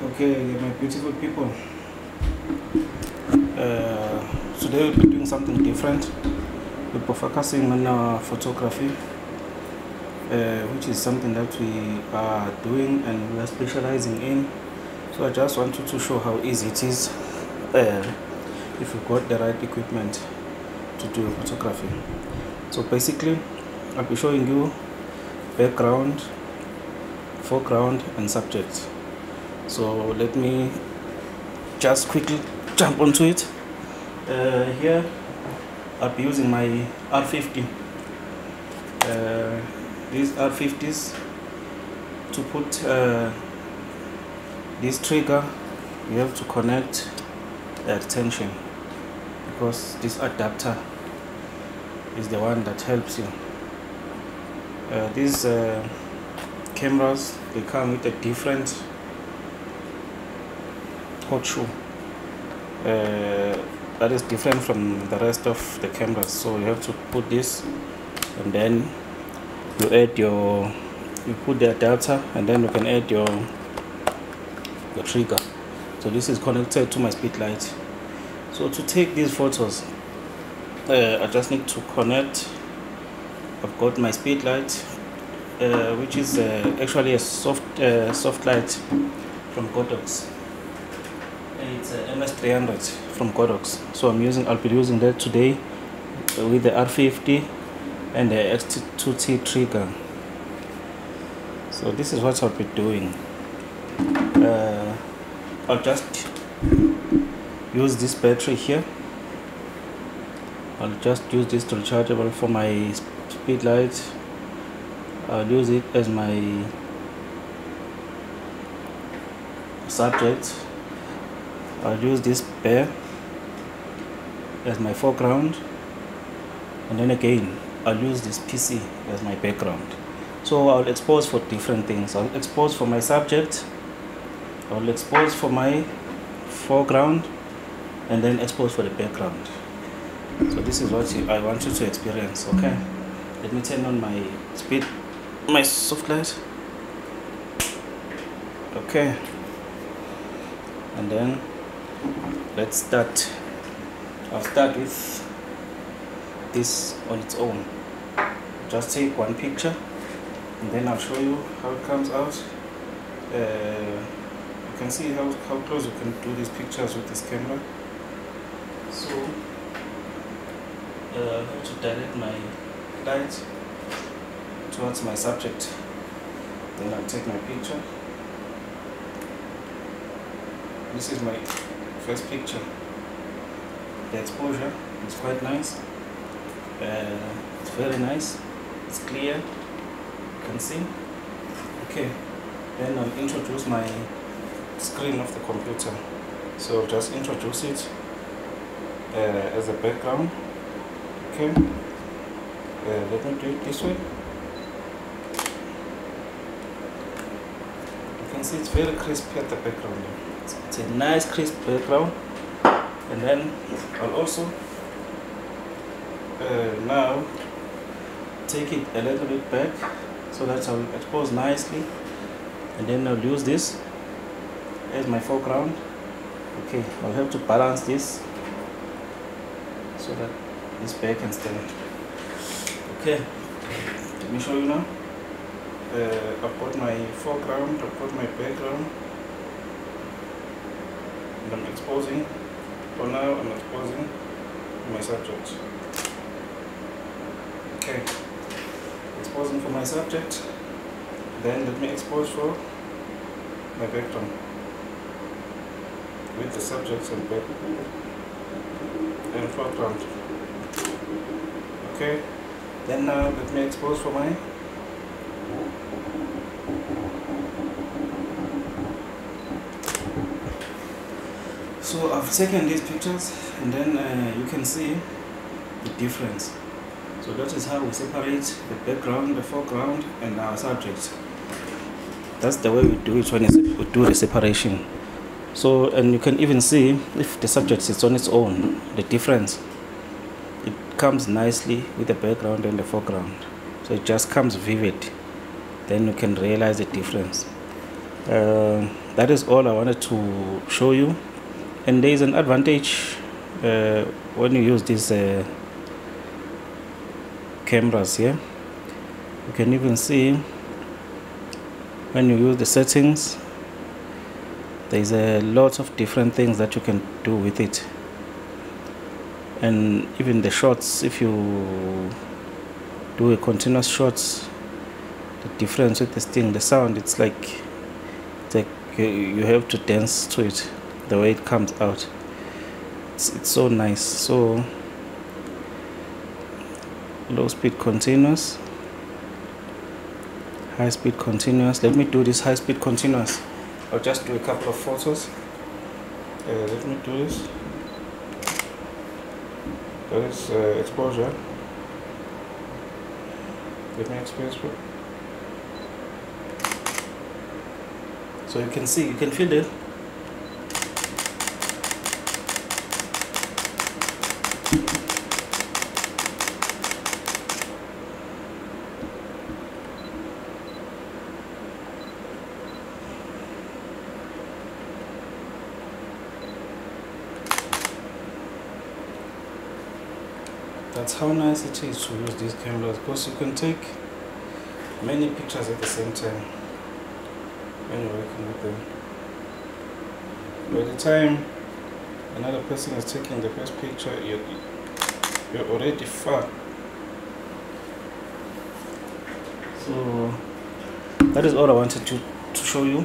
Okay, my beautiful people. Uh, today we'll be doing something different. We'll be focusing on uh, photography, uh, which is something that we are doing and we are specializing in. So I just wanted to show how easy it is uh, if you've got the right equipment to do photography. So basically, I'll be showing you background, foreground, and subject. So let me just quickly jump onto it. Uh, here, I'll be using my R50. Uh, these R50s to put uh, this trigger, you have to connect the extension because this adapter is the one that helps you. Uh, these uh, cameras they come with a different hot uh, that is different from the rest of the cameras. So you have to put this and then you add your you put the adapter and then you can add your your trigger. So this is connected to my speed light. So to take these photos uh, I just need to connect. I've got my speed light uh, which is uh, actually a soft uh, soft light from Godox it's a MS300 from Godox so I'm using I'll be using that today with the R50 and the X2T trigger so this is what I'll be doing. Uh, I'll just use this battery here. I'll just use this rechargeable for my speed light I'll use it as my subject I'll use this pair as my foreground and then again I'll use this PC as my background. So I'll expose for different things. I'll expose for my subject I'll expose for my foreground and then expose for the background. So this is what I want you to experience okay? Let me turn on my speed my soft light. Okay. And then let's start. I'll start with this on its own. Just take one picture and then I'll show you how it comes out. Uh, you can see how, how close you can do these pictures with this camera. So uh, how to direct my light towards my subject. Then I'll take my picture. This is my first picture. The exposure is quite nice. Uh, it's very nice. It's clear. You can see. Okay. Then I'll introduce my screen of the computer. So just introduce it uh, as a background. Okay. Uh, let me do it this way. You can see it's very crisp at the background it's, a nice crisp background. And then I'll also uh, now take it a little bit back. So that I'll expose nicely. And then I'll use this as my foreground. Okay I'll have to balance this so that this back can stand. Okay let me show you now. Uh, I've got my foreground I've got my background and I'm exposing for now I'm exposing my subject okay. Exposing for my subject then let me expose for my background with the subjects and back and foreground. Okay. Then now let me expose for my so I've taken these pictures and then uh, you can see the difference. So that is how we separate the background, the foreground and our subject that's the way we do it when we do the separation. So and you can even see if the subject is on its own the difference. It comes nicely with the background and the foreground. So it just comes vivid. Then you can realize the difference. Uh, that is all I wanted to show you and there is an advantage uh, when you use these uh, cameras here you can even see when you use the settings there's a lot of different things that you can do with it. And even the shots if you do a continuous shots the difference with this thing the sound it's like it's like you have to dance to it the way it comes out. It's, it's so nice. So low speed continuous. High speed continuous. Let me do this high speed continuous. I'll just do a couple of photos. Uh, let me do this. That is uh, exposure. Let me expose so you can see you can feel it that's how nice it is to use these cameras because you can take many pictures at the same time when you're working with them. By the time another person is taking the first picture. You're, you're already far. So that is all I wanted to, to show you.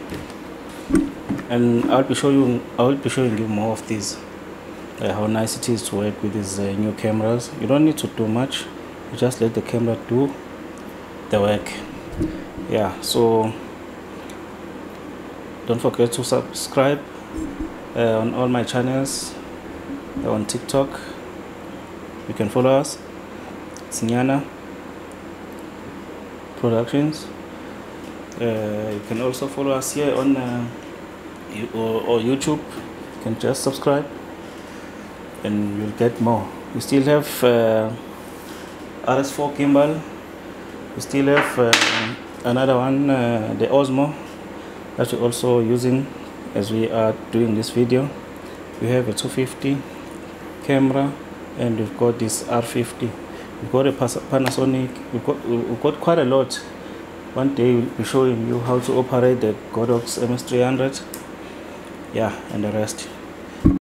And I'll be showing you I'll be showing you more of these uh, how nice it is to work with these uh, new cameras. You don't need to do much. You just let the camera do the work. Yeah so don't forget to subscribe uh, on all my channels uh, on tiktok. You can follow us. It's Nyana productions. Uh, you can also follow us here on uh, or, or youtube. You can just subscribe and you'll get more. We still have uh, rs4 gimbal we still have uh, another one uh, the osmo that we're also using as we are doing this video we have a 250 camera and we've got this r50 we've got a panasonic. We've got, we've got quite a lot. One day we'll be showing you how to operate the godox ms300 yeah and the rest